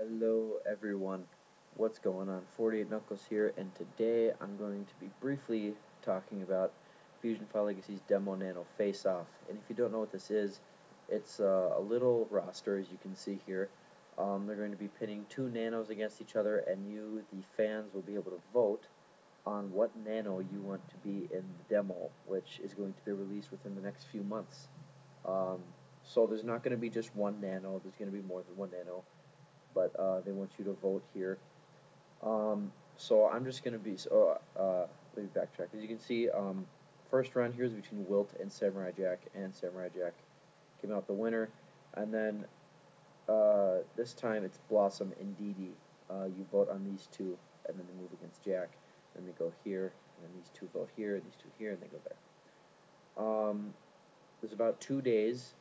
Hello everyone, what's going on? 48 Knuckles here, and today I'm going to be briefly talking about Fusion Fall Legacy's Demo Nano Face Off. And if you don't know what this is, it's uh, a little roster as you can see here. Um, they're going to be pinning two nanos against each other, and you, the fans, will be able to vote on what nano you want to be in the demo, which is going to be released within the next few months. Um, so there's not going to be just one nano, there's going to be more than one nano but uh, they want you to vote here. Um, so I'm just going to be, so, uh, let me backtrack. As you can see, um, first round here is between Wilt and Samurai Jack, and Samurai Jack came out the winner. And then uh, this time it's Blossom and Dee Dee. Uh, you vote on these two, and then they move against Jack. Then they go here, and then these two vote here, and these two here, and they go there. Um, there's about two days.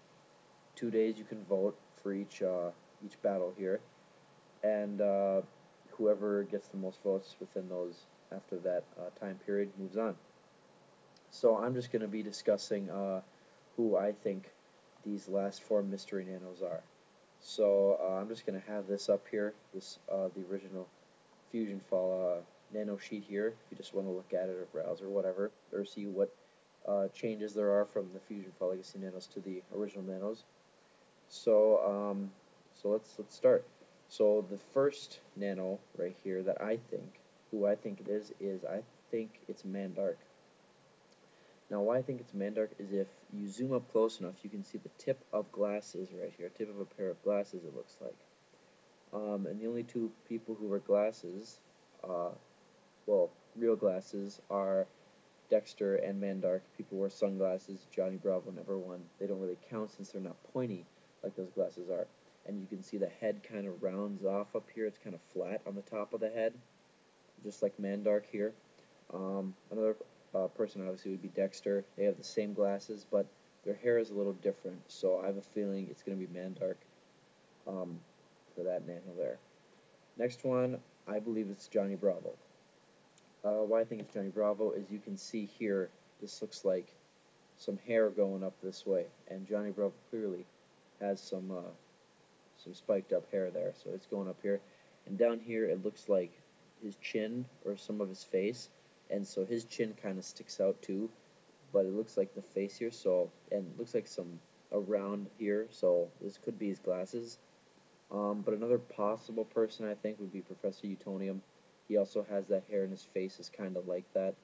Two days you can vote for each uh, each battle here and uh, whoever gets the most votes within those after that uh, time period moves on. So I'm just going to be discussing uh, who I think these last four mystery nanos are. So uh, I'm just going to have this up here, this uh, the original Fusion Fall uh, nano sheet here. If you just want to look at it or browse or whatever, or see what changes there are from the Fusion Fall Legacy nanos to the original nanos. So um, so let's let's start. So the first nano right here that I think, who I think it is, is I think it's Mandark. Now why I think it's Mandark is if you zoom up close enough, you can see the tip of glasses right here, tip of a pair of glasses it looks like. Um, and the only two people who wear glasses, uh, well, real glasses, are Dexter and Mandark. People wear sunglasses, Johnny Bravo never won. They don't really count since they're not pointy like those glasses are and you can see the head kind of rounds off up here. It's kind of flat on the top of the head, just like Mandark here. Um, another uh, person obviously would be Dexter. They have the same glasses, but their hair is a little different, so I have a feeling it's going to be Mandark um, for that nano there. Next one, I believe it's Johnny Bravo. Uh, why I think it's Johnny Bravo is you can see here, this looks like some hair going up this way, and Johnny Bravo clearly has some uh, some spiked up hair there. So it's going up here. And down here it looks like his chin or some of his face. And so his chin kind of sticks out too. But it looks like the face here. So And looks like some around here. So this could be his glasses. Um, but another possible person I think would be Professor Utonium. He also has that hair in his face is kind of like that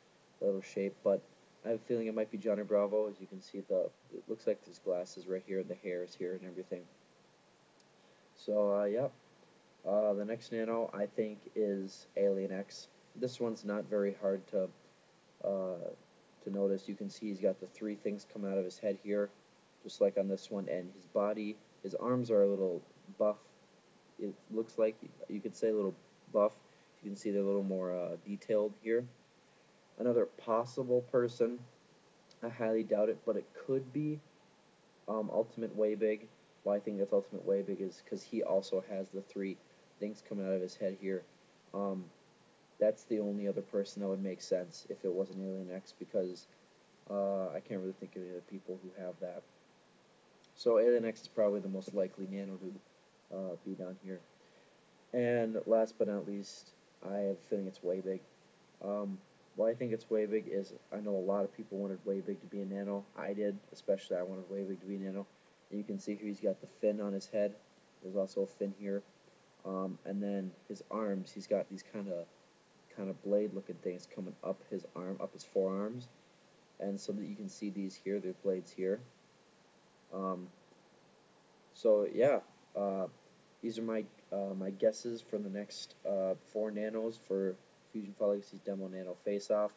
little shape. But I have a feeling it might be Johnny Bravo. As you can see, the it looks like his glasses right here, and the hair is here and everything. So, uh, yeah. Uh, the next nano, I think, is Alien X. This one's not very hard to uh, to notice. You can see he's got the three things coming out of his head here, just like on this one, and his body, his arms are a little buff. It looks like, you could say a little buff. You can see they're a little more uh, detailed here. Another possible person, I highly doubt it, but it could be um, Ultimate Way Why I think that's Ultimate Way big is because he also has the three things coming out of his head here. Um, that's the only other person that would make sense if it wasn't Alien X because uh, I can't really think of any other people who have that. So Alien X is probably the most likely nano to uh, be down here. And last but not least, I have a feeling it's way big. Um, why I think it's way big is I know a lot of people wanted way big to be a nano. I did, especially I wanted way big to be a nano. You can see here he's got the fin on his head. There's also a fin here. Um, and then his arms, he's got these kind of kind of blade looking things coming up his arm, up his forearms. And so that you can see these here, the blades here. Um, so yeah, uh, these are my uh, my guesses for the next uh, four nanos for Fusion Fall Legacy's Demo Nano Face Off.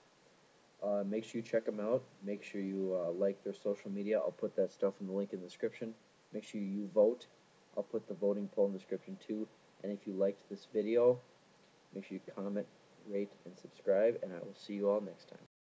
Uh, make sure you check them out. Make sure you uh, like their social media. I'll put that stuff in the link in the description. Make sure you vote. I'll put the voting poll in the description too. And if you liked this video, make sure you comment, rate, and subscribe. And I will see you all next time.